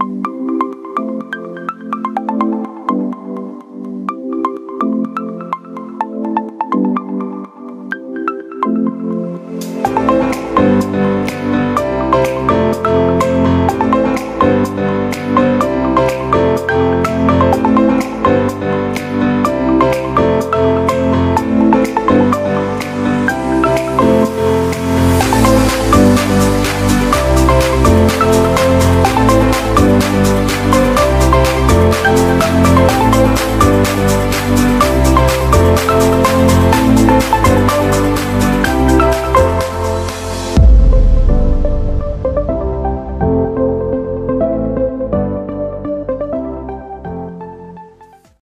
you